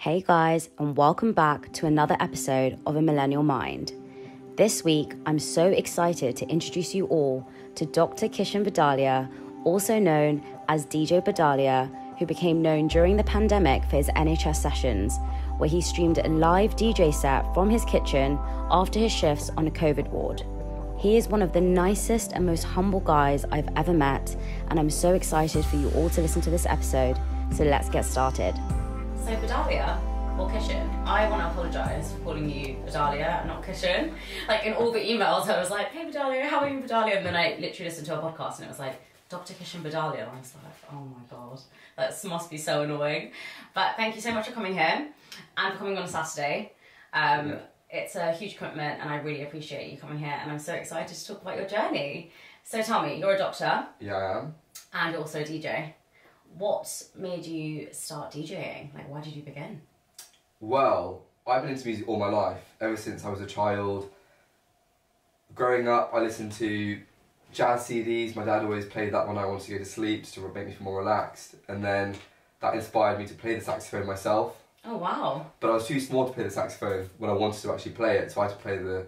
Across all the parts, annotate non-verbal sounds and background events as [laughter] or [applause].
Hey guys, and welcome back to another episode of A Millennial Mind. This week, I'm so excited to introduce you all to Dr. Kishan Bodalia, also known as DJ Bodalia, who became known during the pandemic for his NHS sessions, where he streamed a live DJ set from his kitchen after his shifts on a COVID ward. He is one of the nicest and most humble guys I've ever met, and I'm so excited for you all to listen to this episode. So let's get started. So Bodalia or Kishan, I want to apologise for calling you Bodalia and not Kishan. Like in all the emails, I was like, "Hey Bodalia, how are you, Bodalia?" And then I literally listened to a podcast and it was like, "Dr. Kishan Bodalia." And I was like, "Oh my god, that must be so annoying." But thank you so much for coming here and for coming on a Saturday. Um, Yeah. It's a huge commitment, and I really appreciate you coming here. And I'm so excited to talk about your journey. So tell me, you're a doctor Yeah, I am. and you're also a DJ. What made you start DJing? Like, why did you begin? Well, I've been into music all my life, ever since I was a child. Growing up, I listened to jazz CDs. My dad always played that when I wanted to go to sleep, just to make me feel more relaxed. And then that inspired me to play the saxophone myself. Oh wow. But I was too small to play the saxophone when I wanted to actually play it, so I had to play the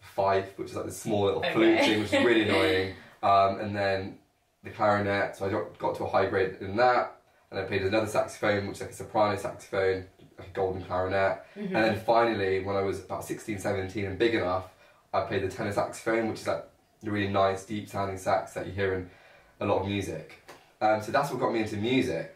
fife, which is like the small little flute thing, which is really annoying. [laughs] Um, and then the clarinet, so I got, got to a high grade in that. And I played another saxophone, which is like a soprano saxophone, like a golden clarinet. And then finally, when I was about 16, 17 and big enough, I played the tenor saxophone, which is like the really nice, deep sounding sax that you hear in a lot of music. Um, so that's what got me into music.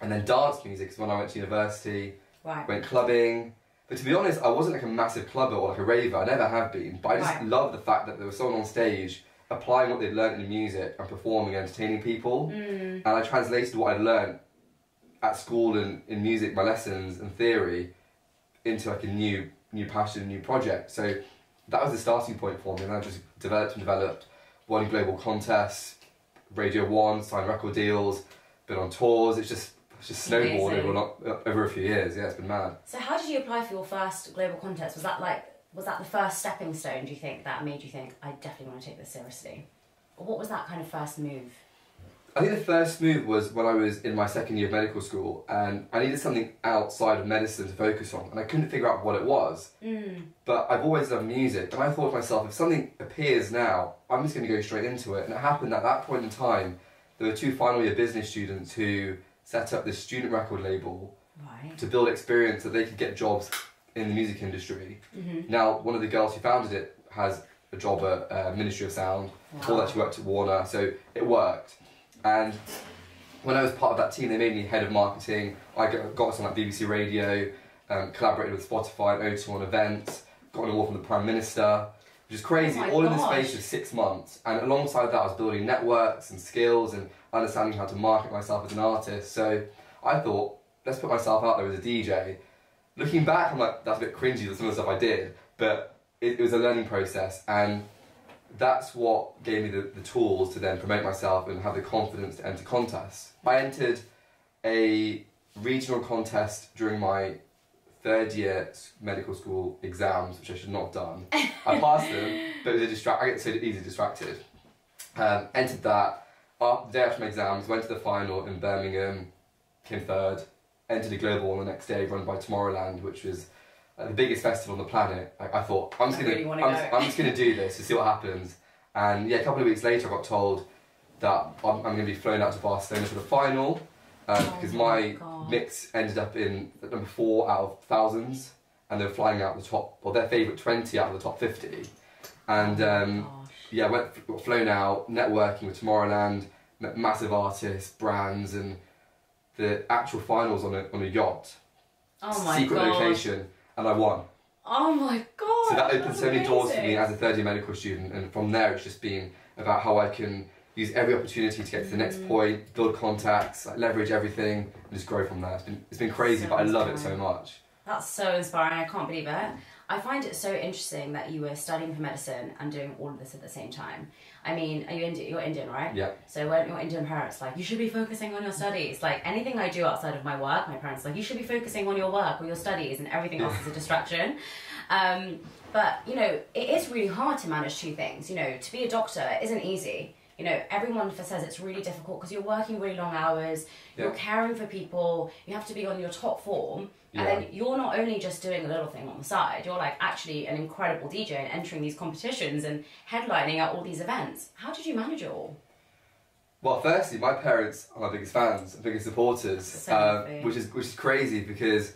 And then dance music is when I went to university, Right. went clubbing. But to be honest, I wasn't like a massive clubber or like a raver. I never have been. But I just Right. love the fact that there was someone on stage applying what they'd learned in music and performing and entertaining people. Mm. And I translated what I'd learned at school and in music, my lessons and theory, into like a new new passion, new project. So that was the starting point for me. And I just developed and developed, won global contests, Radio One, signed record deals, been on tours. It's just it's just snowballed over over a few years. Yeah, it's been mad. So how did you apply for your first global contest? Was that like was that the first stepping stone? Do you think that made you think I definitely want to take this seriously? Or what was that kind of first move? I think the first move was when I was in my second year of medical school and I needed something outside of medicine to focus on and I couldn't figure out what it was. Mm. But I've always loved music and I thought to myself, if something appears now, I'm just going to go straight into it. And it happened at that point in time, there were two final year business students who set up this student record label Right. to build experience so they could get jobs in the music industry. Mm-hmm. Now, one of the girls who founded it has a job at uh, Ministry of Sound. Before that, she worked at Warner, so it worked. And when I was part of that team, they made me head of marketing. I got, got us on like BBC Radio, um, collaborated with Spotify and O2 on events, got an award from the Prime Minister, which is crazy. Oh all in the space of six months. And alongside that, I was building networks and skills and understanding how to market myself as an artist. So I thought, let's put myself out there as a DJ. Looking back, I'm like, that's a bit cringy, some of the stuff I did, but it, it was a learning process. And that's what gave me the, the tools to then promote myself and have the confidence to enter contests. I entered a regional contest during my third year medical school exams, which I should not have done. I [laughs] passed them, but it was a distract. I get so easily distracted. Um, entered that. After, the day after my exams, went to the final in Birmingham, came third. Entered a global on the next day, run by Tomorrowland, which was uh, the biggest festival on the planet. I, I thought I'm just I gonna, really I'm, go. I'm just gonna do this to see what happens. And yeah, a couple of weeks later, I got told that I'm, I'm going to be flown out to Barcelona for the final um, Oh because my God. mix ended up in number four out of thousands, and they were flying out the top, well, their favourite 20 out of the top 50. And Oh um, gosh. yeah, went got flown out, networking with Tomorrowland, met massive artists, brands, and the actual finals on a on a yacht, Oh my secret god. location, and I won. Oh my god. So that opened so many doors for me as a third year medical student, and from there it's just been about how I can use every opportunity to get to the next Mm. point, build contacts, like, leverage everything, and just grow from there. It's been it's been crazy, So but I love it so much. That's so inspiring. I can't believe it. I find it so interesting that you were studying for medicine and doing all of this at the same time. I mean, are you Indi- you're Indian, right? Yeah. So when your Indian parents like, you should be focusing on your studies. Like anything I do outside of my work, my parents are like, you should be focusing on your work or your studies, and everything else is a distraction. Um, but you know, it is really hard to manage two things. You know, to be a doctor isn't easy. You know, everyone says it's really difficult because you're working really long hours. You're caring for people. You have to be on your top form. Yeah. And then you're not only just doing a little thing on the side, you're like actually an incredible DJ and entering these competitions and headlining at all these events. How did you manage it all? Well, firstly, my parents are my biggest fans and biggest supporters, So uh, which is which is crazy because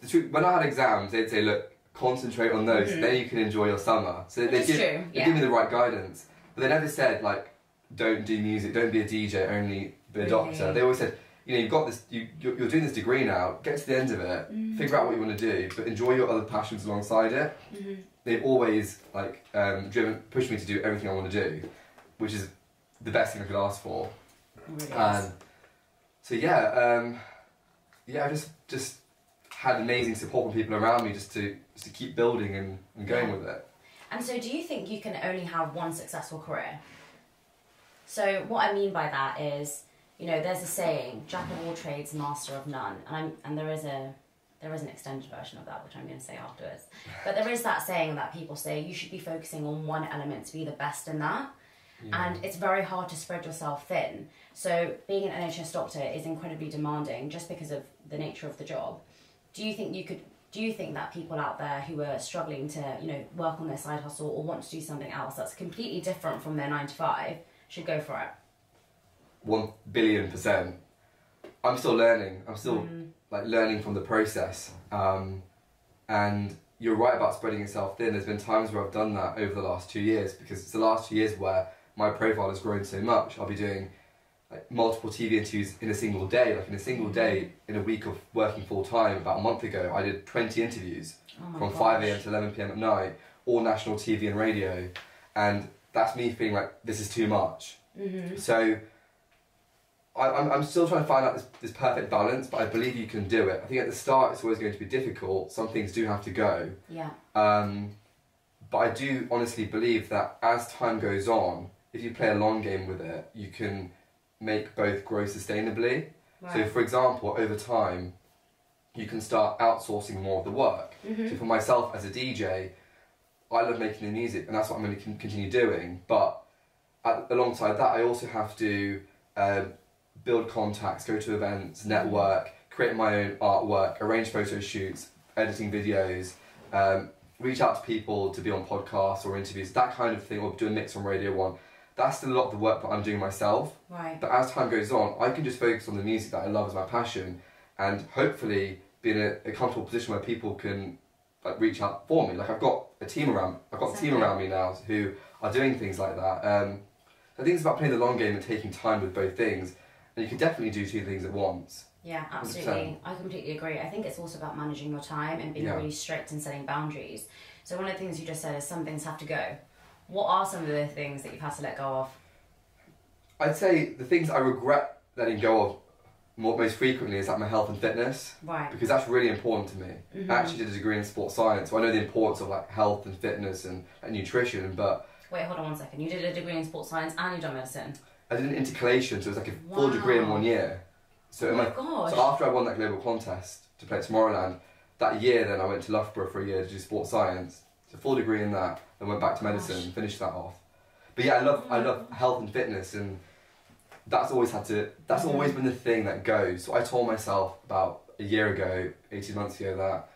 the truth, when I had exams, they'd say, "Look, concentrate on those, then you can enjoy your summer." So Mm-hmm. They give they yeah. give me the right guidance, but they never said like, "Don't do music, don't be a DJ, only be a doctor." They always said, "You know, you've got this, you you're, you're doing this degree now. Get to the end of it, Mm. figure out what you want to do, but enjoy your other passions alongside it." Mm-hmm. They've always like um, driven, pushed me to do everything I want to do, which is the best thing I could ask for. Really is. Um, so yeah, um, yeah, I just just had amazing support from people around me just to just to keep building and, and going Yeah. with it. And so, do you think you can only have one successful career? So, what I mean by that is, you know, there's a saying, "Jack of all trades, master of none," and I'm and there is a there is an extended version of that, which I'm going to say afterwards. [laughs] But there is that saying that people say you should be focusing on one element to be the best in that. And it's very hard to spread yourself thin. So, being an NHS doctor is incredibly demanding just because of the nature of the job. Do you think you could? Do you think that people out there who are struggling to, you know, work on their side hustle or want to do something else that's completely different from their nine to five should go for it? One billion percent. I'm still learning. I'm still Mm. like learning from the process. Um, and you're right about spreading yourself thin. There's been times where I've done that over the last two years because it's the last two years where my profile has grown so much. I'll be doing like multiple TV interviews in a single day. Like in a single day, in a week of working full time, about a month ago, I did 20 interviews Oh from gosh. 5 a.m. to 11 p.m. at night, all national TV and radio. And that's me feeling like this is too much. Mm-hmm. So I, I'm, I'm still trying to find out this, this perfect balance, but I believe you can do it. I think at the start it's always going to be difficult. Some things do have to go. Yeah. Um, but I do honestly believe that as time goes on, if you play a long game with it, you can make both grow sustainably. Right. So, for example, over time, you can start outsourcing more of the work. Mm-hmm. So, for myself as a DJ, I love making the music, and that's what I'm going to continue doing. But at, alongside that, I also have to um, build contacts, go to events, network, create my own artwork, arrange photo shoots, editing videos, um, reach out to people to be on podcasts or interviews, that kind of thing, or do a mix on Radio One. That's still a lot of the work that I'm doing myself. Right. But as time goes on, I can just focus on the music that I love as my passion, and hopefully be in a, a comfortable position where people can like reach out for me. Like I've got a team around, I've got a team around me now who are doing things like that. Um, I think it's about playing the long game and taking time with both things, and you can definitely do two things at once. Yeah, absolutely. I completely agree. I think it's also about managing your time and being Yeah. really strict and setting boundaries. So one of the things you just said is some things have to go. What are some of the things that you've had to let go of? I'd say the things I regret letting go of more, most frequently is like my health and fitness. Right. because that's really important to me. Mhm. I actually did a degree in sports science, so I know the importance of like health and fitness and, and nutrition. But Wait, hold on one second. You did a degree in sports science and you've done medicine. I did an intercalation, so it was like a full degree in one year. So, Oh my my, so after I won that global contest to play Tomorrowland, that year then I went to Loughborough for a year to do sports science. So full degree in that, then went back to medicine, Gosh. finished that off. But yeah, I love I love health and fitness, and that's always had to. That's Mhm. always been the thing that goes. So I told myself about a year ago, eighteen months ago, that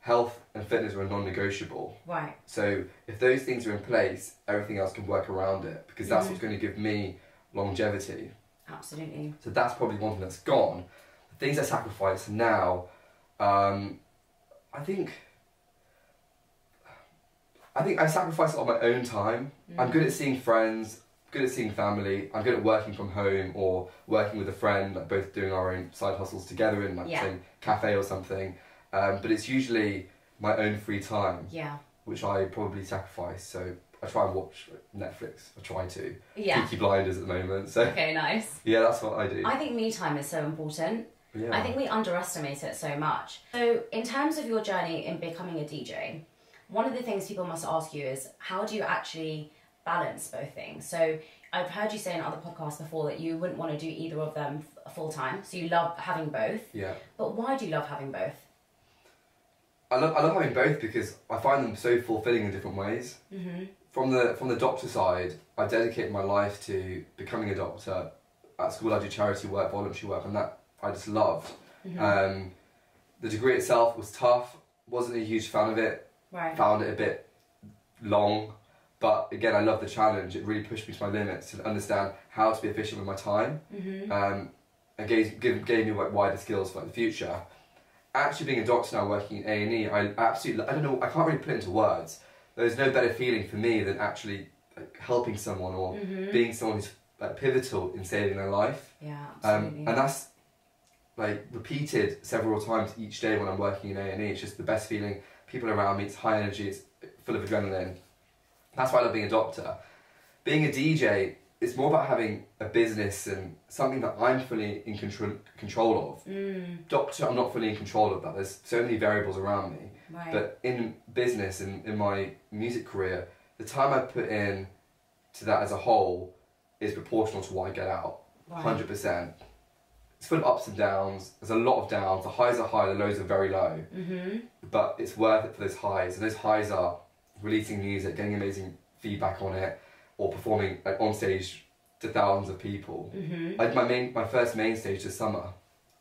health and fitness were non-negotiable. Right. So if those things are in place, everything else can work around it because that's Mhm. what's going to give me longevity. Absolutely. So that's probably one thing that's gone. The things I sacrifice now, um, I think. I think I sacrifice a lot of my own time. I'm good at seeing friends, good at seeing family. I'm good at working from home or working with a friend, like both doing our own side hustles together in like Yeah. say cafe or something. Um, but it's usually my own free time, Yeah. which I probably sacrifice. So I try and watch Netflix. I try to. Yeah. Peaky Blinders at the moment. So Okay, nice. yeah, that's what I do. I think me time is so important. yeah. I think we underestimate it so much. So, in terms of your journey in becoming a DJ, one of the things people must ask you is how do you actually balance both things? So, I've heard you say in other podcasts before that you wouldn't want to do either of them full time. So, you love having both. yeah. But why do you love having both? I love I love having both because I find them so fulfilling in different ways. Mm-hmm. From the from the doctor side, I dedicated my life to becoming a doctor. At school, I do charity work, voluntary work, and that I just loved. Mm-hmm. Um, the degree itself was tough. wasn't a huge fan of it. Right. Found it a bit long, but again, I love the challenge. It really pushed me to my limits to understand how to be efficient with my time. Mm-hmm. Um, and gave, gave, gave me like, wider skills for like, the future. Actually, being a doctor now, working in A and E, I absolutely I don't know I can't really put it into words. There's no better feeling for me than actually like, helping someone or Mhm. being someone who's like, pivotal in saving their life. Yeah, Um, absolutely. and that's like repeated several times each day when I'm working in A and E. It's just the best feeling. People around me, it's high energy, it's full of adrenaline. That's why I love being a doctor. Being a DJ, it's more about having a business and something that I'm fully in control control of. mm, Doctor, I'm not fully in control of that. There's so many variables around me. Right. But in business and in my music career, the time I put in to that as a whole is proportional to what I get out. Hundred percent. It's full of ups and downs. There's a lot of downs. The highs are high, the lows are very low. Mm-hmm. But it's worth it for those highs. And those highs are releasing music, getting amazing feedback on it, or performing like on stage to thousands of people. Mm-hmm. I did my main, my first main stage this summer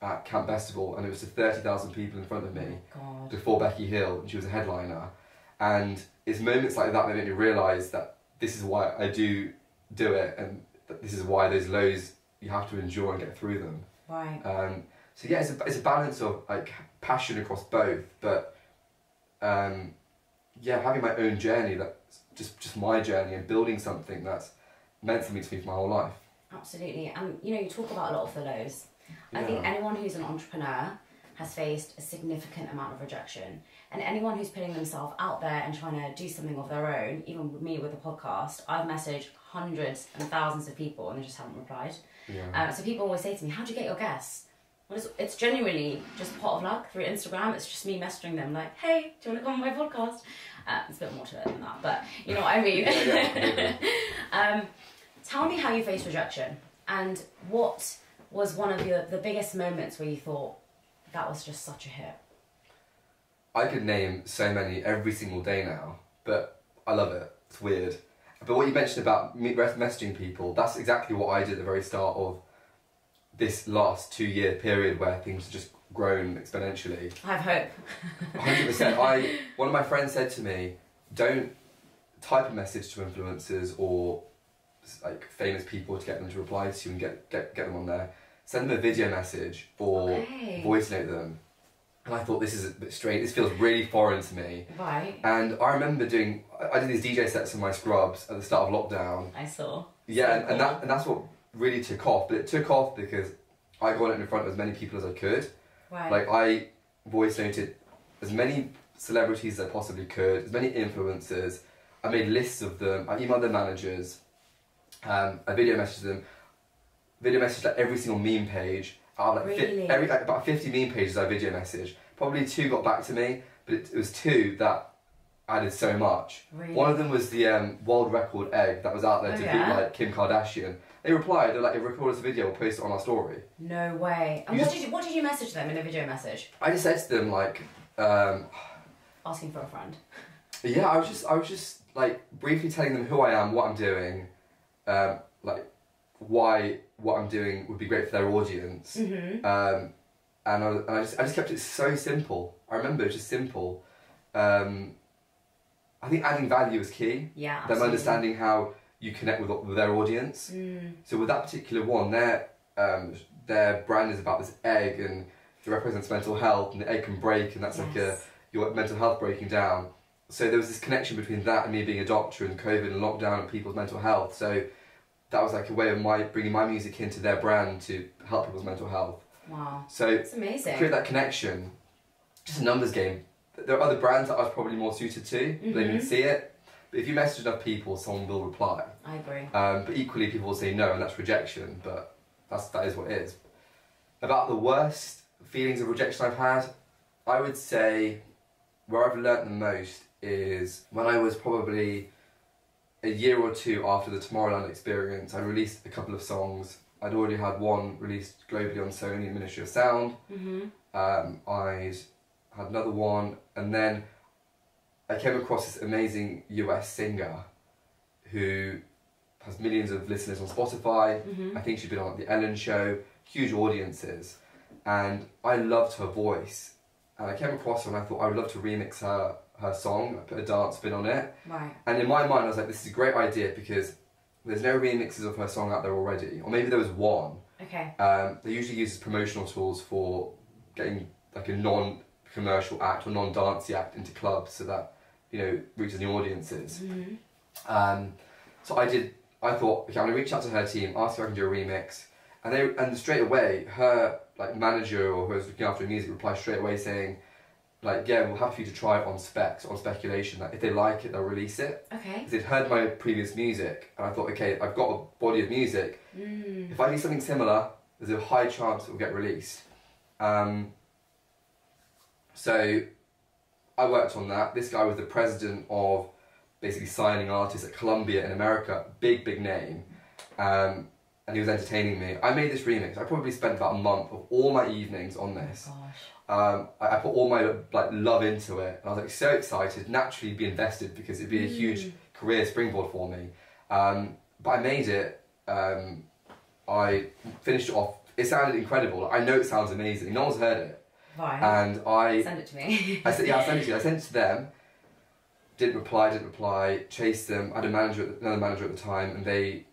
at Camp Bestival, and it was to thirty thousand people in front of me God. before Becky Hill, and she was a headliner. And it's moments like that that make me realise that this is why I do do it, and that this is why those lows you have to endure and get through them. Right. Um, so yeah, it's a, it's a balance of like passion across both, but um, yeah, having my own journey that's just just my journey and building something that's meant me to me for my whole life. Absolutely. And you know, you talk about a lot of the lows. I think anyone who's an entrepreneur has faced a significant amount of rejection. And anyone who's putting themselves out there and trying to do something of their own, even with me with the podcast, I've messaged hundreds and thousands of people and they just haven't replied. Yeah. Um, so people always say to me, How do you get your guests? Well, it's, it's genuinely just pot of luck through Instagram. It's just me messaging them, like, Hey, do you want to come on my podcast? Uh, it's a bit more to it than that, but you know what I mean. [laughs] Yeah, [laughs] um, tell me how you face rejection and what was one of your, the biggest moments where you thought that was just such a hit? I could name so many every single day now, but I love it. It's weird. But what you mentioned about messaging people, that's exactly what I did at the very start of this last two year period where things have just grown exponentially. I have hope. [laughs] 100%. I one of my friends said to me, "Don't type a message to influencers or like famous people to get them to reply to you and get get, get them on there. Send them a video message or Okay. voice note them." And I thought this is a bit strange. This feels really foreign to me. Right. And I remember doing. I did these DJ sets in my scrubs at the start of lockdown. I saw. Yeah, So and, and that and that's what really took off. But it took off because I got it in front of as many people as I could. Right. Like I voice noted as many celebrities as I possibly could, as many influencers. I made lists of them. I emailed their managers. Um, I video messaged them. Video message like every single meme page. Out of like Really? every like, about fifty meme pages I video message. Probably two got back to me, but it, it was two that added so much. really? One of them was the um, world record egg that was out there Oh, to yeah? beat like Kim Kardashian. They replied, they're like, if record us a video, we'll post it on our story. no way. And You what just- did you what did you message them in a video message? I just said to them like, um, Asking for a friend. yeah, I was just, I was just like briefly telling them who I am, what I'm doing, um, like why what I'm doing would be great for their audience, Mm-hmm. um, and, I, and I just, I just kept it so simple. I remember it was just simple. Um, I think adding value is key. Yeah. Them understanding how you connect with, with their audience. Mm. So with that particular one, their um, their brand is about this egg and it represents mental health, and the egg can break, and that's like a your mental health breaking down. So there was this connection between that and me being a doctor and COVID and lockdown and people's mental health. So that was like a way of my bringing my music into their brand to help people's mental health. Wow. So It's amazing. create that connection. Just a numbers game. There are other brands that I was probably more suited to. but They didn't Mhm. see it. But if you message enough people, someone will reply. I agree. Um, but equally, people will say no, and that's rejection. But that's that is what it is. About the worst feelings of rejection I've had, I would say where I've learnt the most is when I was probably a year or two after the Tomorrowland experience. I released a couple of songs. I'd already had one released globally on Sony Ministry of Sound. Mm-hmm. Um, I'd had another one, and then I came across this amazing US singer who has millions of listeners on Spotify. Mm-hmm. I think she'd been on the Ellen Show, huge audiences, and I loved her voice. and I came across her and I thought I would love to remix her her song, I put a dance spin on it. Right. And in my mind, I was like, this is a great idea because there's no remixes of her song out there already, or maybe there was one. Okay. Um, they usually use promotional tools for getting like a non-commercial act or non-dancey act into clubs, so that you know reaches new audiences. Mhm. Um, so I did. I thought, okay, I'm gonna reach out to her team, ask if I can do a remix, and they and straight away her like manager or whoever's looking after the music replied straight away saying, like, yeah, we're happy to try it on specs, on speculation. Like, if they like it, they'll release it. Okay. Because they'd heard my previous music, and I thought, okay, I've got a body of music. Mm. If I do something similar, there's a high chance it will get released. Um, so I worked on that. This guy was the president of basically signing artists at Columbia in America, big, big name. Um, and he was entertaining me. I made this remix. I probably spent about a month of all my evenings on this. Oh gosh. Um, I, I put all my like love into it, and I was like so excited. Naturally, be invested because it'd be a huge career springboard for me. Um, but I made it. Um, I finished it off. It sounded incredible. I know it sounds amazing. No one's heard it, Right. and I Send it to me. I said, yeah, I sent it to you. I sent it to them. Didn't reply, didn't reply, chased them. I had a manager, another manager at the time, and they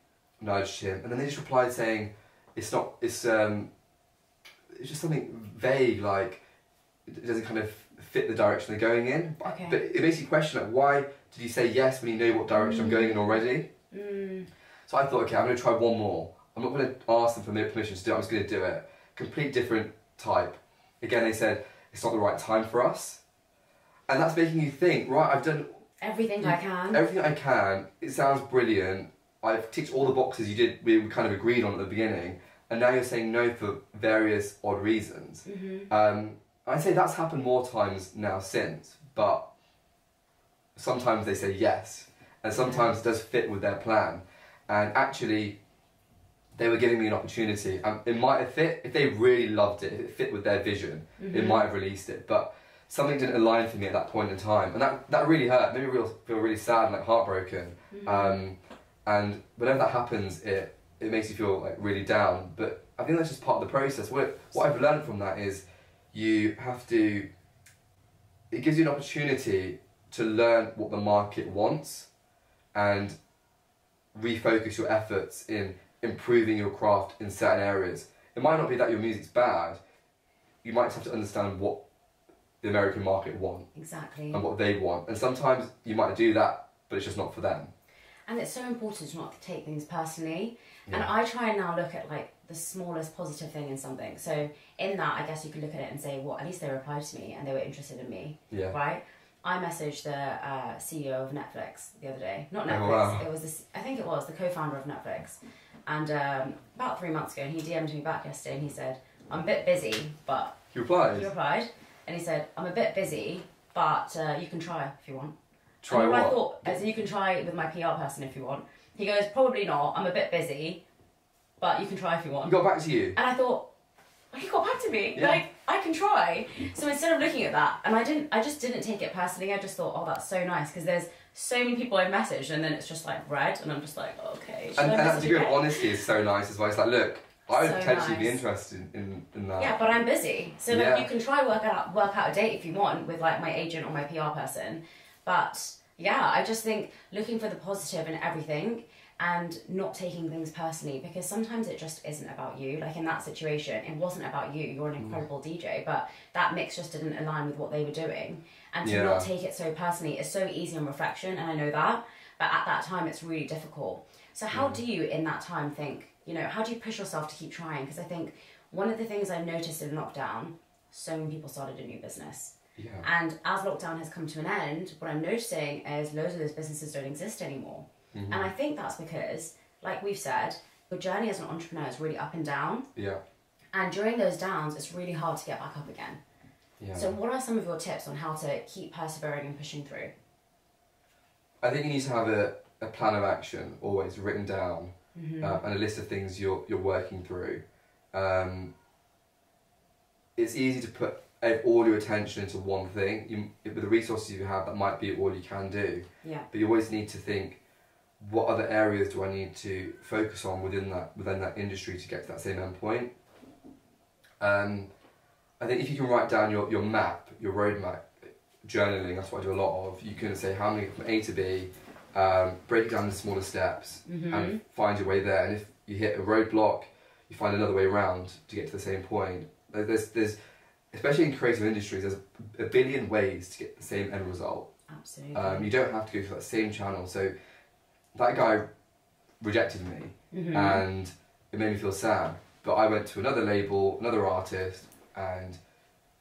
nudged him. And then they just replied saying, it's not, it's, um, it's just something vague, like, it doesn't kind of fit the direction they're going in. But, Okay. but it makes you question, like, why did you say yes when you know what direction I'm going in already? mm. So I thought, okay, I'm going to try one more. I'm not going to ask them for their permission to do it, I'm just going to do it. Complete different type. Again, they said, it's not the right time for us. And that's making you think, right, I've done Everything I can. everything I can. It sounds brilliant. I've ticked all the boxes you did, we kind of agreed on at the beginning. And now you're saying no for various odd reasons. Mhm. Um, I'd say that's happened more times now since, but sometimes they say yes, and sometimes it does fit with their plan. And actually, they were giving me an opportunity. Um, it might have fit if they really loved it, if it fit with their vision, it Mhm. might have released it. But something didn't align for me at that point in time, and that that really hurt. Made me real, feel really sad and like heartbroken. Mhm. Um, and whenever that happens, it it makes you feel like really down. But I think that's just part of the process. What what I've learned from that is you have to. It gives you an opportunity to learn what the market wants, and refocus your efforts in improving your craft in certain areas. It might not be that your music's bad. You might just have to understand what the American market want Exactly. and what they want, and sometimes you might do that, but it's just not for them. And it's so important to not take things personally. And I try and now look at like the smallest positive thing in something. So in that, I guess you could look at it and say, well, at least they replied to me and they were interested in me, Yeah. right? I messaged the uh, CEO of Netflix the other day. Not Oh, Netflix. wow. It was this. I think it was the co-founder of Netflix. And um, about three months ago, and he DM'd me back yesterday, and he said, "I'm a bit busy, but He replied. he replied, and he said, I'm a bit busy, but uh, you can try if you want." Try and what? I thought, as you can try with my PR person if you want. He goes, probably not. I'm a bit busy, but you can try if you want. He got back to you. And I thought, he got back to me. Yeah. Like I can try. So instead of looking at that, and I didn't, I just didn't take it personally. I just thought, oh, that's so nice because there's so many people I've messaged, and then it's just like red, and I'm just like, okay. And, I and that degree of honesty is so nice as well. It's like, look, I would So potentially be interested in, in that. Yeah, but I'm busy. So like Yeah. you can try work out work out a date if you want with like my agent or my PR person. But yeah, I just think looking for the positive in everything and not taking things personally because sometimes it just isn't about you. Like in that situation, it wasn't about you. You're an Mm. incredible DJ, but that mix just didn't align with what they were doing. And to Yeah. not take it so personally is so easy on reflection, and I know that. But at that time, it's really difficult. So how Mm. do you, in that time, think? You know, how do you push yourself to keep trying? Because I think one of the things I've noticed in lockdown, so many people started a new business. Yeah. And as lockdown has come to an end, what I'm noticing is loads of those businesses don't exist anymore. Mm-hmm. And I think that's because, like we've said, your journey as an entrepreneur is really up and down. Yeah. And during those downs, it's really hard to get back up again. Yeah. So, what are some of your tips on how to keep persevering and pushing through? I think you need to have a, a plan of action always written down Mm-hmm. uh, and a list of things you're, you're working through. Um, it's easy to put all your attention into one thing. You, with the resources you have, that might be all you can do. Yeah. But you always need to think, what other areas do I need to focus on within that within that industry to get to that same endpoint? Um, I think if you can write down your, your map, your roadmap, journaling. That's what I do a lot of. You can say how many from A to B, um, break it down into smaller steps, Mm-hmm. and find your way there. And if you hit a roadblock, you find another way around to get to the same point. There's, there's, especially in creative industries, there's a billion ways to get the same end result. Absolutely. Um, you don't have to go through that same channel. So that guy rejected me, Mhm. and it made me feel sad. But I went to another label, another artist, and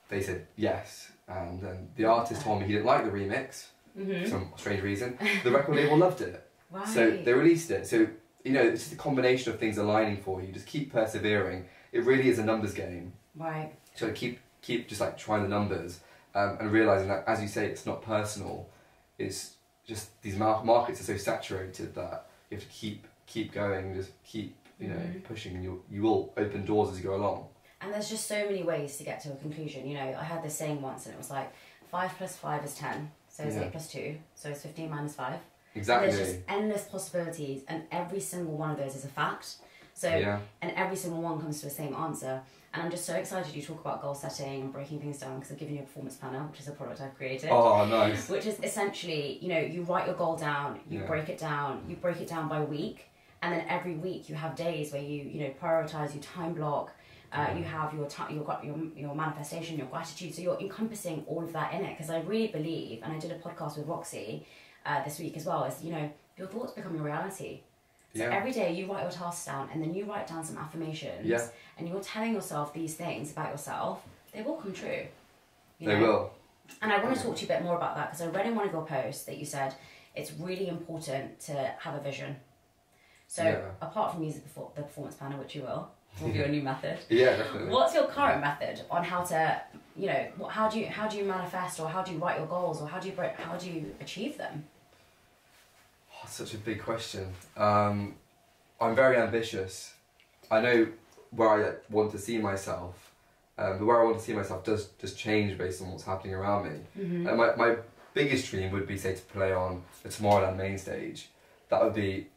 they said yes. And then the artist told me he didn't like the remix for Mhm. some strange reason. The record label loved it. Right. So they released it. So you know, it's just a combination of things aligning for you. Just keep persevering. It really is a numbers game. right. So keep keep just like trying the numbers um, and realizing that, as you say, it's not personal. It's just these mar- markets are so saturated that you have to keep keep going. Just keep you know Mhm. pushing, and you you will open doors as you go along. And there's just so many ways to get to a conclusion. You know, I heard this saying once, and it was like five plus five is ten, so it's Yeah. eight plus two, so it's fifteen minus five. And Exactly. there's just endless possibilities, and every single one of those is a fact. So, yeah. and every single one comes to the same answer. And I'm just so excited you talk about goal setting and breaking things down because I've given you a performance planner, which is a product I've created. Oh, nice. Which is essentially, you know, you write your goal down, you Yeah. break it down, you break it down by week, and then every week you have days where you, you know, prioritize, you time block, uh, you have your time, your, got your your manifestation, your gratitude. So you're encompassing all of that in it. Because I really believe, and I did a podcast with Roxy uh, this week as well. Is you know your thoughts become your reality. So Yeah. every day you write your tasks down, and then you write down some affirmations. Yeah. And you're telling yourself these things about yourself. They will come true. you They know? will. And I want to talk to you a bit more about that because I read in one of your posts that you said it's really important to have a vision. So Yeah. apart from using the performance planner, which you will, will be your new method. [laughs] Yeah, definitely. What's your current method on how to, you know, how do you how do you manifest or how do you write your goals or how do you break, how do you achieve them? Such a big question. Um, I'm very ambitious. I know where I want to see myself, um, but where I want to see myself does does change based on what's happening around me. Mm-hmm. And my, my biggest dream would be, say, to play on the Tomorrowland main stage. That would be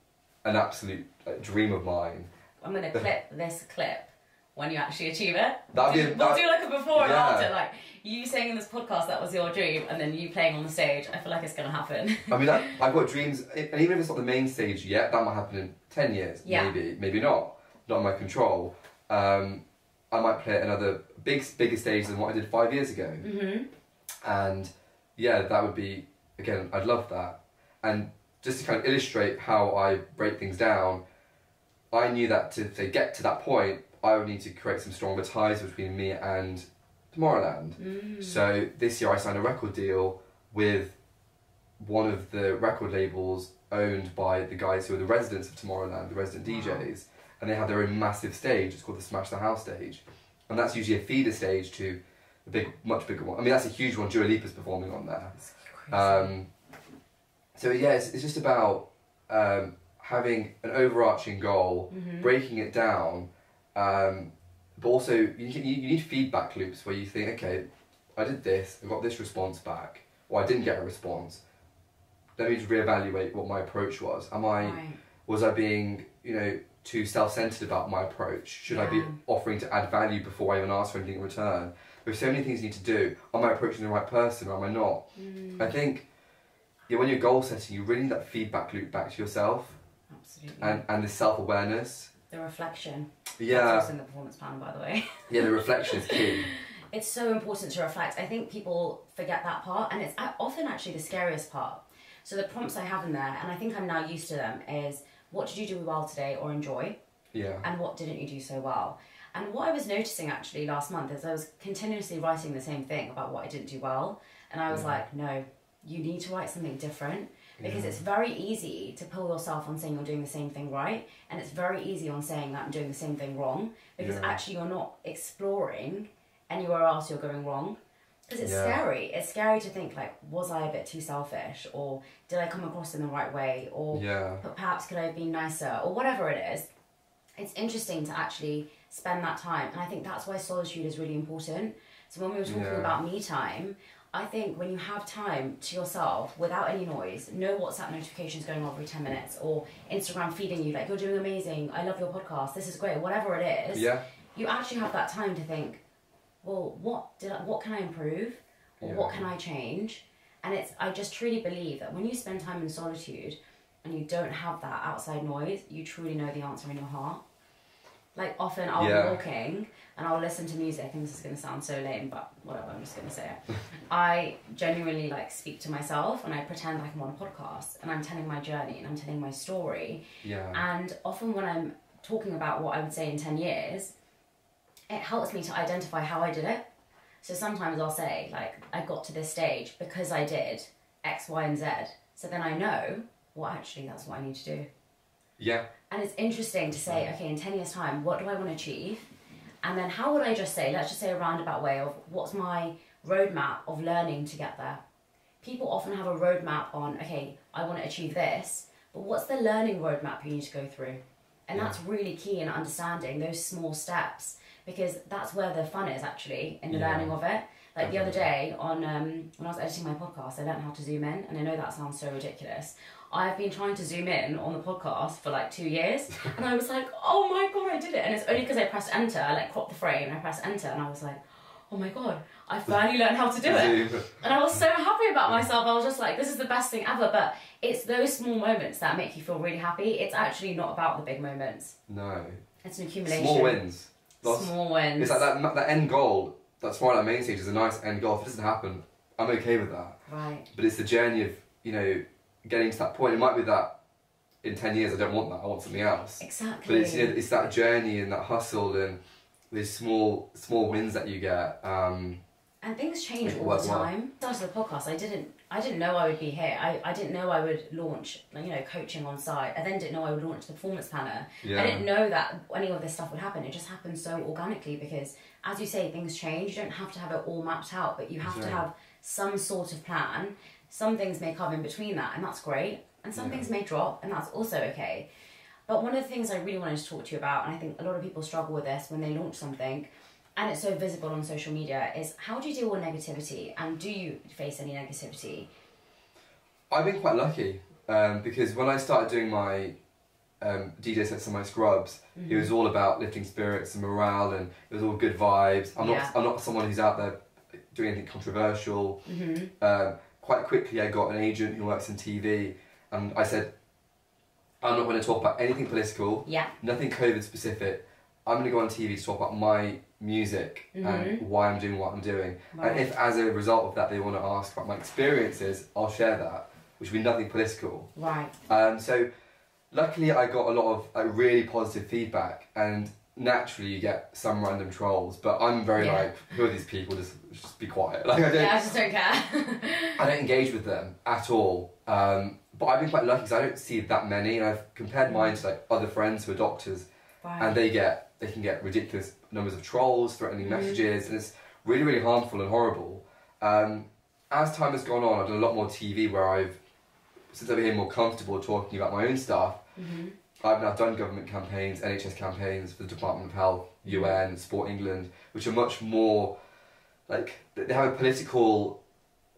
an absolute like, dream of mine. I'm gonna clip this clip when you actually achieve it. That'd be Do- [laughs] we'll that- do like a before and Yeah. after, like you saying in this podcast that was your dream, and then you playing on the stage. I feel like it's gonna happen. [laughs] I mean, that, I've got dreams, [laughs] and even if it's not the main stage yet, that might happen in 10 years, Yeah. maybe, maybe not. Not in my control. Um, I might play another big, bigger stage than what I did five years ago. mm-hmm. And yeah, that would be, again, I'd love that. And just to kind of illustrate how I break things down, I knew that to say, get to that point, I would need to create some stronger ties between me and Tomorrowland. Mm. So this year I signed a record deal with one of the record labels owned by the guys who are the residents of Tomorrowland, the resident Wow. DJs, and they have their own massive stage. It's called the Smash the House stage, and that's usually a feeder stage to a big, much bigger one. I mean, that's a huge one. Dua Lipa's performing on there. Um, so yeah, it's, it's just about um, having an overarching goal, Mhm. breaking it down, um, but also you, you, you need feedback loops where you think, okay, I did this, I got this response back, or I didn't get a response. Let me just reevaluate what my approach was. Am I Right. was I being you know too self-centered about my approach? Should I be offering to add value before I even ask for anything in return? There's so many things you need to do. Am I approaching the right person or am I not? Mm, I think yeah, when you're goal setting, you really need that feedback loop back to yourself absolutely. and, and the self awareness. The reflection. That's Yeah, also in the performance plan, by the way. [laughs] yeah, the reflection is key. [laughs] It's so important to reflect. I think people forget that part, and it's often actually the scariest part. So the prompts I have in there, and I think I'm now used to them, is what did you do well today or enjoy, Yeah, and what didn't you do so well. And what I was noticing actually last month is I was continuously writing the same thing about what I didn't do well, and I was Yeah. like, no, you need to write something different because Yeah. it's very easy to pull yourself on saying you're doing the same thing right, and it's very easy on saying that I'm doing the same thing wrong because Yeah. actually you're not exploring anywhere else you're going wrong. Because it's Yeah. scary. It's scary to think like, was I a bit too selfish, or did I come across in the right way, or yeah, perhaps could I have been nicer, or whatever it is. It's interesting to actually spend that time, and I think that's why solitude is really important. So when we were talking about me time, I think when you have time to yourself without any noise, no WhatsApp notifications going on every 10 minutes or Instagram feeding you like you're doing amazing, I love your podcast, this is great, whatever it is, yeah, you actually have that time to think, well, what did I, what can I improve? or Yeah. what can I change? And it's I just truly believe that when you spend time in solitude and you don't have that outside noise, you truly know the answer in your heart. Like often I'll Yeah. be walking and I'll listen to music and this is gonna sound so lame, but whatever, I'm just gonna say it. [laughs] I genuinely like speak to myself and I pretend like I'm on a podcast and I'm telling my journey and I'm telling my story. Yeah. And often when I'm talking about what I would say in 10 years, it helps me to identify how I did it. So sometimes I'll say, like, I got to this stage because I did X, Y, and Z. So then I know, well, actually, that's what I need to do. yeah. And it's interesting to say, okay, in 10 years' time, what do I want to achieve? And then how would I just say, let's just say a roundabout way of what's my roadmap of learning to get there? People often have a roadmap on, okay, I want to achieve this, but what's the learning roadmap you need to go through? And Yeah. that's really key in understanding those small steps because that's where the fun is actually in the Yeah. learning of it. Like the other day on um, when I was editing my podcast, I learned how to zoom in, and I know that sounds so ridiculous. I've been trying to zoom in on the podcast for like two years, and I was like, oh my god, I did it! And it's only because I pressed enter, I like cropped the frame, I pressed enter, and I was like, oh my god, I finally learned how to do it. [laughs] And I was so happy about myself. I was just like, this is the best thing ever. But it's those small moments that make you feel really happy. It's actually not about the big moments. No. It's an accumulation. Small wins. Small wins. It's like that, that end goal, that's why that main stage is a nice end goal. If it doesn't happen, I'm okay with that. Right. But it's the journey of, you know, getting to that point. It might be that in 10 years I don't want that, I want something else. Exactly. But it's, you know, it's that journey and that hustle and these small small wins that you get. Um, And things change all the time. Started the podcast, I didn't I didn't know I would be here. I, I didn't know I would launch you know, coaching on site. I then didn't know I would launch the performance planner. yeah. I didn't know that any of this stuff would happen. It just happened so organically because as you say, things change. You don't have to have it all mapped out, but you have to have some sort of plan. Some things may come in between that and that's great. And some Yeah. things may drop and that's also okay. But one of the things I really wanted to talk to you about, and I think a lot of people struggle with this when they launch something, and it's so visible on social media, is how do you deal with negativity? And do you face any negativity? I've been quite lucky um, because when I started doing my um, DJ sets and my scrubs, it was all about lifting spirits and morale, and it was all good vibes. I'm Yeah. not I'm not someone who's out there doing anything controversial. Mm-hmm. Um, quite quickly, I got an agent who works in TV, and I said, I'm not going to talk about anything political, Yeah. nothing COVID specific. I'm going to go on TV to talk about my music and why I'm doing what I'm doing. Right. And if, as a result of that, they want to ask about my experiences, I'll share that, which will be nothing political. Right. Um, so, luckily, I got a lot of like, really positive feedback, and naturally, you get some random trolls. But I'm very Yeah. like, who are these people? Just, just be quiet. [laughs] Like I don't, Yeah, I just don't care. [laughs] I don't engage with them at all. Um, but I've been quite lucky because I don't see that many, and I've compared mine to like other friends who are doctors, and they get they can get ridiculous numbers of trolls, threatening Mhm. messages, and it's really really harmful and horrible. Um, as time has gone on, I've done a lot more TV where I've since I've became more comfortable talking about my own stuff. Mhm. I've now done government campaigns, NHS campaigns for the Department of Health, UN, Sport England, which are much more like they have a political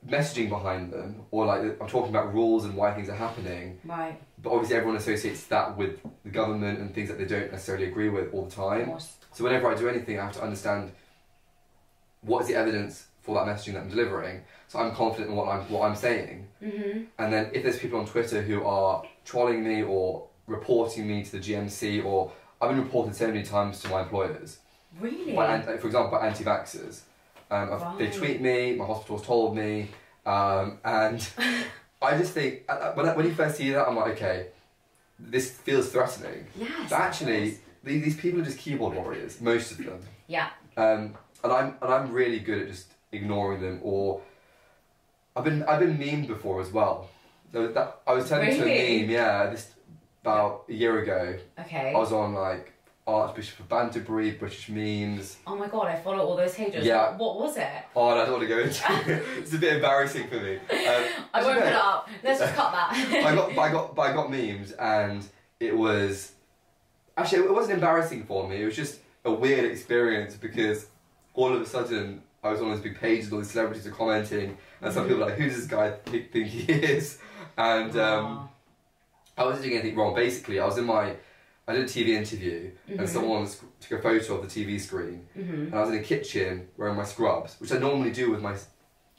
messaging behind them, or like I'm talking about rules and why things are happening. Right. But obviously, everyone associates that with the government and things that they don't necessarily agree with all the time. So whenever I do anything, I have to understand what is the evidence for that messaging that I'm delivering. So I'm confident in what I'm what I'm saying. Mm-hmm. And then if there's people on Twitter who are trolling me or reporting me to the GMC, or I've been reported so many times to my employers, Really? by, for example, by anti-vaxxers. Um, I've- They tweet me, my hospital's told me, um, and [laughs] I just think uh, uh, when, I, when you first see that, I'm like, okay, this feels threatening. yes. But actually, these, these people are just keyboard warriors, most of them. Yeah. Um, and I'm and I'm really good at just ignoring them. Or I've been I've been memed before as well. Was that I was turning to a Really? meme, yeah, this about a year ago. Okay. I was on like Archbishop of Banterbury, British memes. Oh my god, I follow all those pages. Yeah. What, what was it? Oh, and I don't want to go into it. [laughs] It's a bit embarrassing for me. Um, [laughs] I won't put it up. Let's just cut that. [laughs] I got, but I got, I got memes, and it was actually it wasn't embarrassing for me. It was just a weird experience because all of a sudden I was on these big pages, all these celebrities are commenting, and some Mhm. people were like, "Who does this guy think, think he is?" And um, I wasn't doing anything wrong. Basically, I was in my I did a TV interview, Mhm. and someone took a photo of the TV screen, hmm and I was in a kitchen wearing my scrubs, which I normally do with my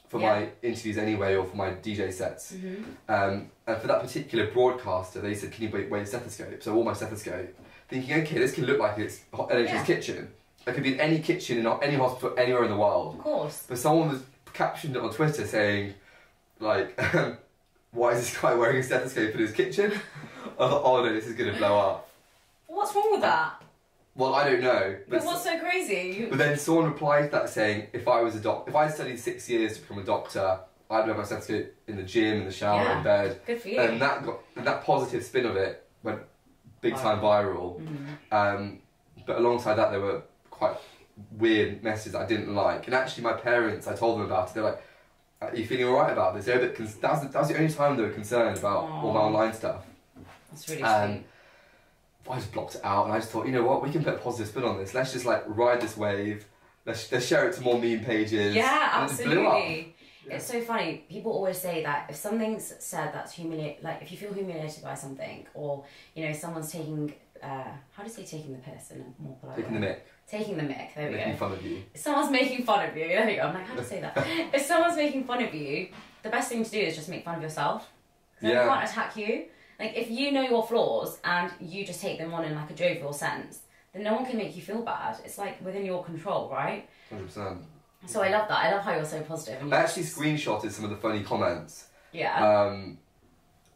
for Yeah. my interviews anyway or for my DJ sets. Mm-hmm. Um, and for that particular broadcaster, they said, "Can you weigh a stethoscope?" So I wore my stethoscope, thinking, "Okay, this can look like it's NHS Yeah. kitchen. It could be in any kitchen in any hospital anywhere in the world." Of course. But someone was captioned it on Twitter saying, like, [laughs] "Why is this guy wearing a stethoscope in his kitchen?" [laughs] oh, oh no, this is gonna blow up. What's wrong with that? Well, I don't know. But what's so crazy? You- But then someone replied to that saying, if I was a doc, if I studied six years to become a doctor, I'd wear my stethoscope in the gym, in the shower, Yeah. in bed, Good for you. and that got and that positive spin of it went big time viral. Mhm. Um, but alongside that, there were quite weird messages I didn't like, and actually, my parents, I told them about it. They're like, "Are you feeling alright about this?" Bit. That, was the, that was the only time they were concerned about all my online stuff. That's really Um, sweet. I just blocked it out and I just thought, you know what, we can put a positive spin on this. Let's just like ride this wave. Let's, let's share it to more meme pages. Yeah, And it blew absolutely. It's so funny. People always say that if something's said that's humiliate, like if you feel humiliated by something, or you know someone's taking, uh, how do you say taking the piss in a more polite Taking way? the mic, Taking the mic. There we making go. fun of you. If someone's making fun of you, there we go. I'm like, how do you say that? [laughs] if someone's making fun of you, the best thing to do is just make fun of yourself. Yeah. They can't attack you. Like if you know your flaws and you just take them on in like a jovial sense, then no one can make you feel bad. It's like within your control, right? 100%. So I love that. I love how you're so positive. And I actually screenshotted some of the funny comments. Yeah. Um,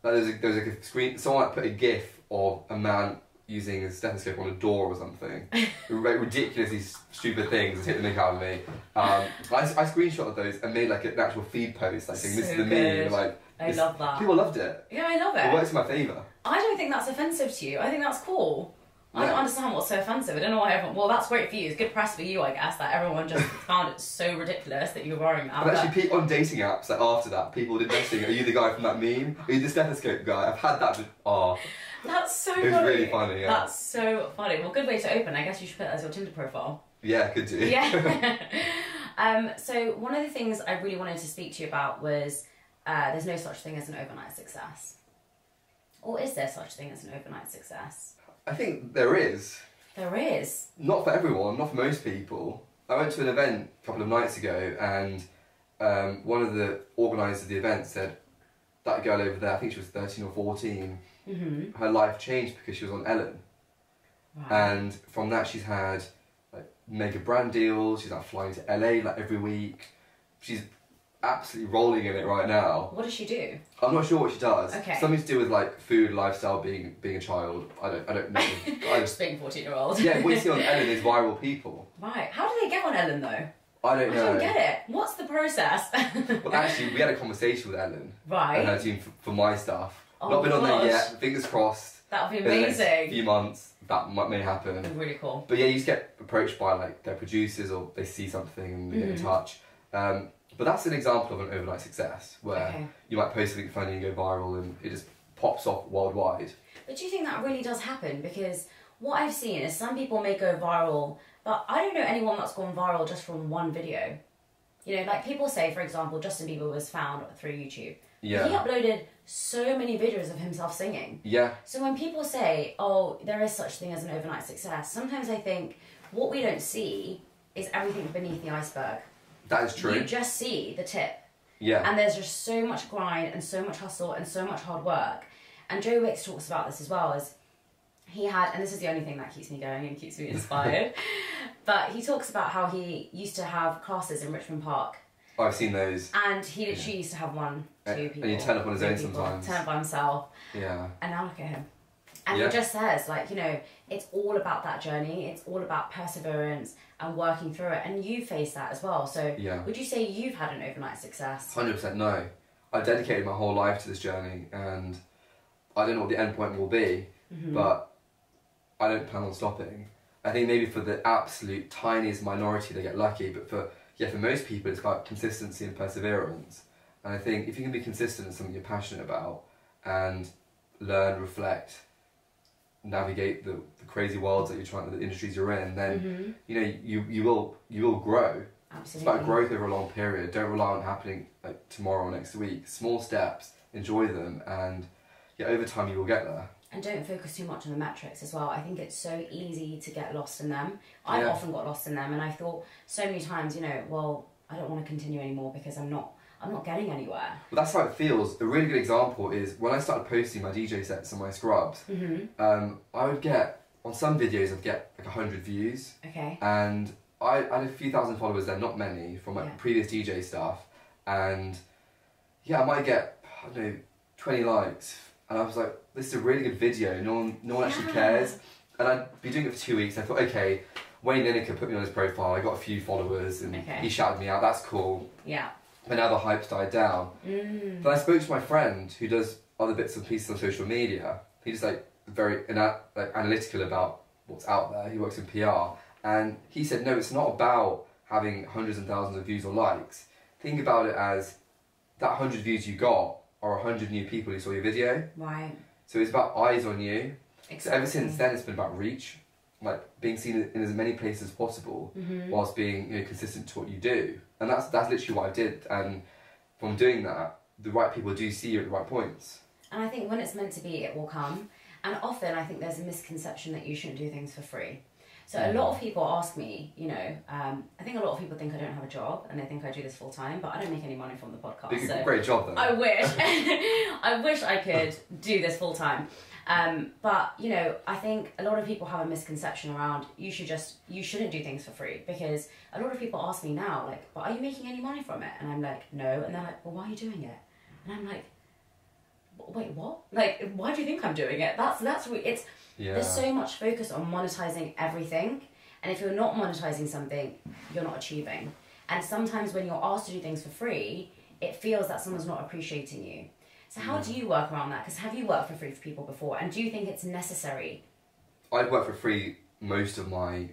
like there's a, there's like a screen, someone put a gif of a man using a stethoscope on a door or something. [laughs] Ridiculously stupid things hit the mick out of me. Um, I, I screenshotted those and made like an actual feed post, like saying this is the good. meme. Like, I love that. people loved it. yeah, I love It it. works in my favour. I don't think that's offensive to you. I think that's cool. I don't understand what's so offensive. I don't know why everyone. Well, that's great for you. It's good press for you, I guess, that everyone just [laughs] found it so ridiculous that you were wearing that. But actually, pe- on dating apps, like after that, people did messaging, "Are you the guy from that meme? Are you the stethoscope guy?" I've had that. Oh, That's so It was funny. really funny, yeah. That's so funny. Well, good way to open. I guess you should put that as your Tinder profile. yeah, could do. Yeah. [laughs] [laughs] um, so one of the things I really wanted to speak to you about was uh, there's no such thing as an overnight success. Or is there such thing as an overnight success? I think there is. There is. Not for everyone, not for most people. I went to an event a couple of nights ago, and um, one of the organisers of the event said that girl over there, I think she was thirteen or fourteen, Mm-hmm. her life changed because she was on Ellen, Right. and from that she's had like mega brand deals. She's like flying to LA like every week. She's absolutely rolling in it right now. what does she do? I'm not sure what she does. Okay. Something to do with like food, lifestyle, being being a child. I don't I don't know. [laughs] I Just being 14 year old. yeah, what you see on [laughs] Ellen is viral people. Right. How do they get on Ellen though? I don't know. I don't get it. What's the process? Well, actually, we had a conversation with Ellen [laughs] Right. and her team for, for my stuff. Oh Not been on there yet. Fingers crossed. That would be In the next amazing. few months, that might, may happen. Really cool. But yeah, you just get approached by like their producers or they see something and they get in Mhm. touch. Um, but that's an example of an overnight success where Okay. you might post something funny and go viral and it just pops off worldwide. But do you think that really does happen? Because what I've seen is some people may go viral, but I don't know anyone that's gone viral just from one video. You know, like people say, for example, Justin Bieber was found through YouTube. Yeah. He uploaded so many videos of himself singing. Yeah. So when people say, "Oh, there is such thing as an overnight success," sometimes I think what we don't see is everything beneath the iceberg. That is true. You just see the tip, Yeah. and there's just so much grind and so much hustle and so much hard work. And Joe Wicks talks about this as well. As he had, and this is the only thing that keeps me going and keeps me [laughs] inspired. but he talks about how he used to have classes in Richmond Park, oh, I've seen those. and he literally used to have one, two uh, And- people. and he'd turn up on his own people, sometimes. Turn up by himself. Yeah. And now look at him. And Yeah. he just says, like, you know, it's all about that journey. It's all about perseverance and working through it. And you face that as well. So, Yeah. would you say you've had an overnight success? Hundred percent no. I dedicated my whole life to this journey, and I don't know what the end point will be, Mm-hmm. but I don't plan on stopping. I think maybe for the absolute tiniest minority they get lucky, but for yeah, for most people it's about consistency and perseverance. And I think if you can be consistent in something you're passionate about, and learn, reflect, navigate the, the crazy worlds that you're trying, the industries you're in, then Mhm. you know you you will you will grow. It's Absolutely. about growth over a long period. Don't rely on happening like tomorrow or next week. Small steps, enjoy them, and yeah, over time you will get there. And don't focus too much on the metrics as well. I think it's so easy to get lost in them. I've Yeah. often got lost in them, and I thought so many times, you know, well, I don't want to continue anymore because I'm not, I'm not getting anywhere. But that's how it feels. A really good example is when I started posting my DJ sets and my scrubs. Mm-hmm. Um, I would get on some videos I'd get like hundred views, Okay. and I, I had a few thousand followers there, not many, from my Yeah. previous DJ stuff, and yeah, I might get I don't know twenty likes, and I was like, this is a really good video. No one, no one actually cares, and I'd be doing it for two weeks. I thought, okay, Wayne Lineker put me on his profile. I got a few followers, and Okay. he shouted me out. That's cool. Yeah. But now the hype's died down. Mm. Then I spoke to my friend who does other bits and pieces on social media. He's like very ana- like analytical about what's out there. He works in PR, and he said, no, it's not about having hundreds and thousands of views or likes. Think about it as that hundred views you got are hundred new people who saw your video. Right. So it's about eyes on you. So ever since then, it's been about reach, like being seen in as many places as possible Mm-hmm. whilst being you know consistent to what you do, and that's that's literally what I did. And from doing that, the right people do see you at the right points. And I think when it's meant to be, it will come. And often, I think there's a misconception that you shouldn't do things for free. So a lot of people ask me, you know, um, I think a lot of people think I don't have a job and they think I do this full time, but I don't make any money from the podcast. So great job though. I wish. [laughs] I wish I could do this full time. Um, but you know, I think a lot of people have a misconception around you should just you shouldn't do things for free because a lot of people ask me now like, but are you making any money from it? And I'm like, no. And they're like, well, why are you doing it? And I'm like, wait, what? Like, why do you think I'm doing it? That's that's it's yeah. there's so much focus on monetizing everything, and if you're not monetizing something, you're not achieving. And sometimes when you're asked to do things for free, it feels that someone's not appreciating you. So how do you work around that? Because have you worked for free for people before, and do you think it's necessary? I've worked for free most of my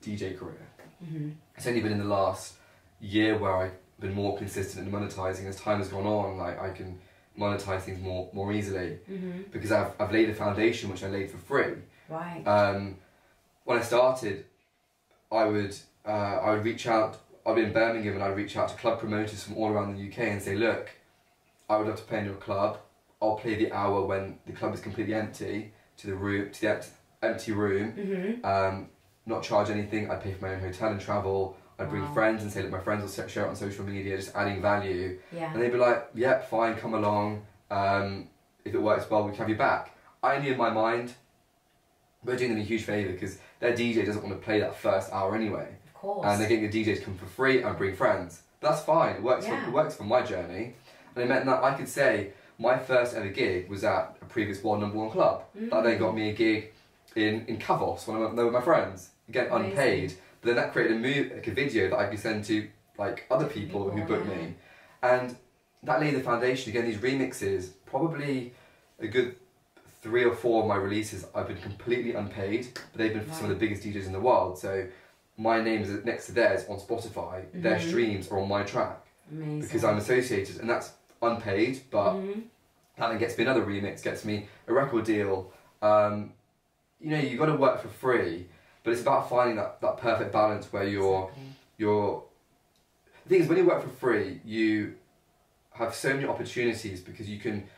DJ career. Mm-hmm. It's only been in the last year where I've been more consistent in monetizing. As time has gone on, like I can monetize things more more easily Mm-hmm. because I've I've laid a foundation which I laid for free. Right. Um, when I started, I would uh, I would reach out. I'd be in Birmingham and I'd reach out to club promoters from all around the UK and say, look, I would love to play in your club. I'll play the hour when the club is completely empty to the room to the empty, empty room. Mm-hmm. Um, not charge anything. I'd pay for my own hotel and travel. I'd bring Wow. friends and say, look, my friends will share it on social media, just adding value. Yeah. And they'd be like, yep, fine, come along. Um, if it works well, we can have you back. I knew in my mind, we're doing them a huge favour because their DJ doesn't want to play that first hour anyway. Of course. And they're getting the DJ to come for free and bring friends. That's fine, it works, Yeah. for, it works for my journey. And it meant that I could say my first ever gig was at a previous world number one club. That then got me a gig in, in Kavos when I went there with my friends. Again, Amazing. unpaid. But then that created a move, like a video that I could send to like other people, who booked me. And that laid the foundation. Again, these remixes, probably a good three or four of my releases, I've been completely unpaid, but they've been for some of the biggest DJs in the world. So my name is next to theirs on Spotify. Their Mhm. streams are on my track Amazing. because I'm associated, and that's unpaid, but Mhm. that then gets me another remix, gets me a record deal. Um, you know, you've got to work for free, but it's about finding that, that perfect balance where you're Exactly. you're. The thing is, when you work for free, you have so many opportunities because you can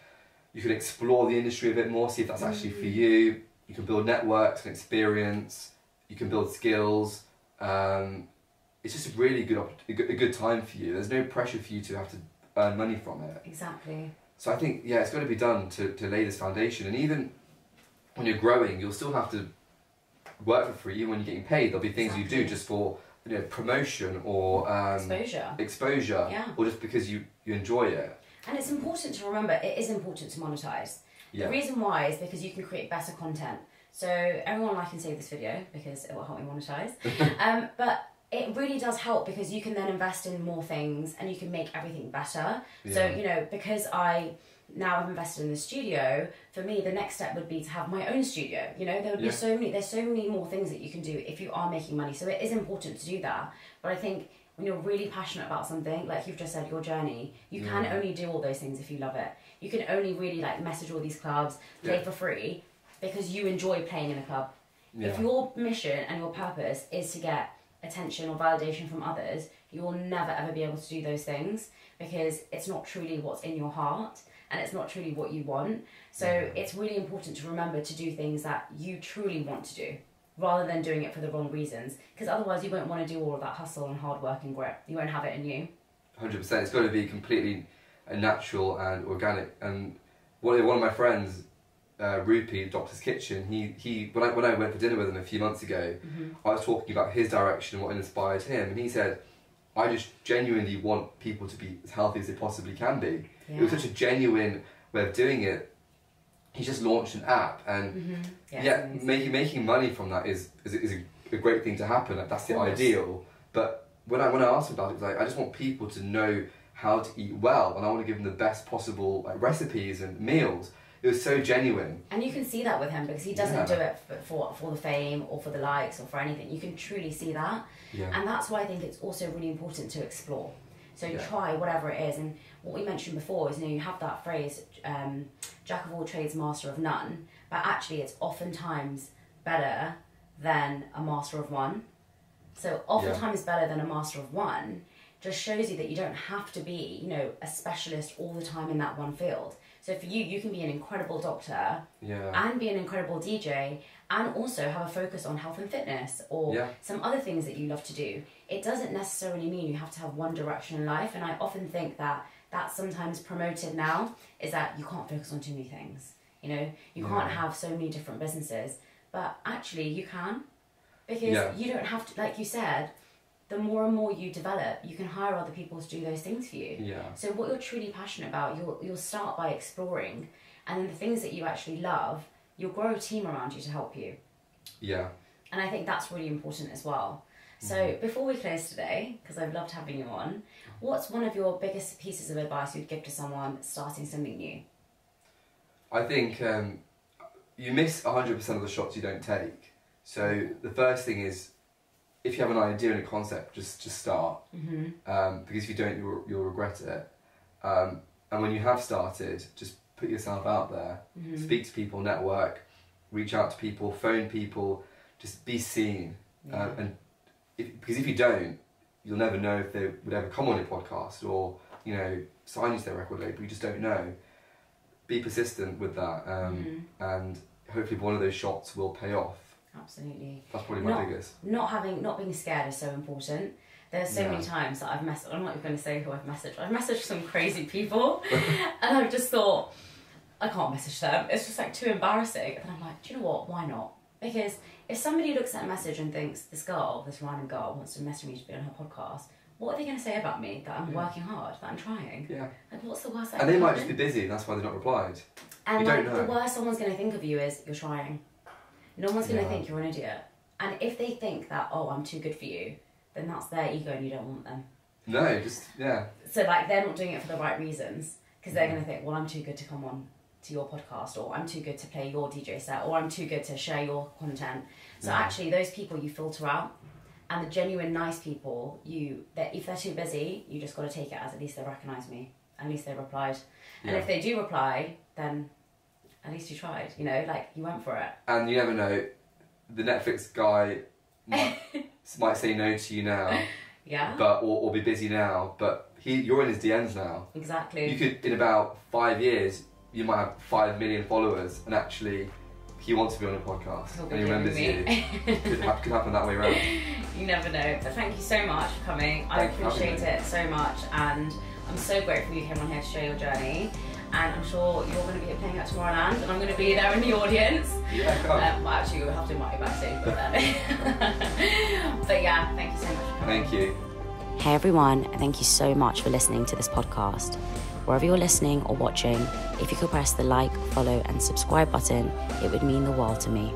you can explore the industry a bit more, see if that's actually for Mm. you. You can build networks and experience. You can build skills. Um, it's just a really good, good a good time for you. There's no pressure for you to have to earn money from it. Exactly. So I think yeah, it's got to be done to, to lay this foundation. And even when you're growing, you'll still have to work for free. Even when you're getting paid, there'll be things you do just for you know promotion or um, Exposure. exposure, Yeah. or just because you you enjoy it. And it's important to remember it is important to monetize. Yeah. The reason why is because you can create better content. So everyone like and save this video because it will help me monetize. [laughs] um, but it really does help because you can then invest in more things and you can make everything better. So you know because I now have invested in the studio. For me, the next step would be to have my own studio. You know, there would Yeah. be so many. There's so many more things that you can do if you are making money. So it is important to do that. But I think when you're really passionate about something, like you've just said, your journey, you can Yeah. only do all those things if you love it. You can only really like message all these clubs, play Yeah. for free because you enjoy playing in a club. If your mission and your purpose is to get attention or validation from others, you will never ever be able to do those things because it's not truly what's in your heart and it's not truly what you want. So it's really important to remember to do things that you truly want to do rather than doing it for the wrong reasons because otherwise you won't want to do all of that hustle and hard work and grit. You won't have it in you. hundred percent. It's got to be completely natural and organic. And one one of my friends, uh, Rupy, Doctor's Kitchen, he he when I when I went for dinner with him a few months ago, I was talking about his direction and what inspired him, and he said, "I just genuinely want people to be as healthy as they possibly can be." It was such a genuine way of doing it. He just launched an app, and Mhm. yeah, amazing. making making money from that is is, is a, a great thing to happen. Like, that's the ideal. But when I when I asked him about it, like I just want people to know how to eat well, and I want to give them the best possible like recipes and meals. It was so genuine. And you can see that with him because he doesn't Yeah. do it for, for the fame or for the likes or for anything. You can truly see that, Yeah. and that's why I think it's also really important to explore. So Yeah. try whatever it is, and what we mentioned before is you know you have that phrase, um, "jack of all trades, master of none," but actually it's oftentimes better than a master of one. So oftentimes better than a master of one just shows you that you don't have to be, you know, a specialist all the time in that one field. So for you, you can be an incredible doctor Yeah. and be an incredible DJ and also have a focus on health and fitness or Yeah. some other things that you love to do. It doesn't necessarily mean you have to have one direction in life and I often think that that's sometimes promoted now is that you can't focus on too many things. You know, you can't Yeah. have so many different businesses, but actually you can because you don't have to like you said the more and more you develop, you can hire other people to do those things for you. Yeah. So what you're truly passionate about, you'll you'll start by exploring, and then the things that you actually love, you'll grow a team around you to help you. Yeah. And I think that's really important as well. So Mm-hmm. before we close today, because I've loved having you on, what's one of your biggest pieces of advice you'd give to someone starting something new? I think um, you miss 100% of the shots you don't take. So the first thing is, if you have an idea and a concept, just just start. Mm-hmm. Um, because if you don't, you'll, you'll regret it. Um, and when you have started, just put yourself out there. Mm-hmm. Speak to people, network, reach out to people, phone people, just be seen. Yeah. Um, and if, because if you don't, you'll never know if they would ever come on your podcast or you know sign you to their record label. You just don't know. Be persistent with that, um, Mhm. and hopefully one of those shots will pay off. Absolutely. That's probably my Not- biggest. Not having, not being scared is so important. There's so Yeah. many times that I've messaged. I'm not even going to say who I've messaged. I've messaged some crazy people, [laughs] and I've just thought I can't message them. It's just like too embarrassing. And I'm like, do you know what? Why not? Because if somebody looks at a message and thinks this girl, this random girl, wants to message me to be on her podcast, what are they going to say about me? That I'm Yeah. working hard, that I'm trying. Yeah, Like, what's the worst? that and they might just be busy, and that's why they're not replied. And You like don't the worst someone's going to think of you is you're trying. No one's going to Yeah. think you're an idiot. And if they think that oh I'm too good for you, then that's their ego and you don't want them. No, just yeah, So like they're not doing it for the right reasons because they're Mhm. going to think well I'm too good to come on to your podcast or I'm too good to play your DJ set or I'm too good to share your content. So Yeah. actually those people you filter out. And the genuine nice people, you that if they're too busy, you just got to take it as at least they recognise me, at least they replied, and Yeah. if they do reply, then at least you tried. You know, like you went for it. and you never know. The Netflix guy [laughs] might, might say no to you now, Yeah, but or, or be busy now, but he you're in his DMs now. exactly. You could in about five years you might have five million followers, and actually he wants to be on a podcast He'll and he remembers you. could, ha- could happen that way around. [laughs] you never know. But thank you so much for coming. I Thank having appreciate it so much, and I'm so grateful you came on here to share your journey. And I'm sure you're going to be playing at Tomorrowland, and I'm going to be there in the audience. Yeah, come. Um, well, actually, we'll have to invite you backstage, but then. [laughs] but yeah, thank you so much. Thank you. Hey everyone, and thank you so much for listening to this podcast. Wherever you're listening or watching, if you could press the like, follow, and subscribe button, it would mean the world to me.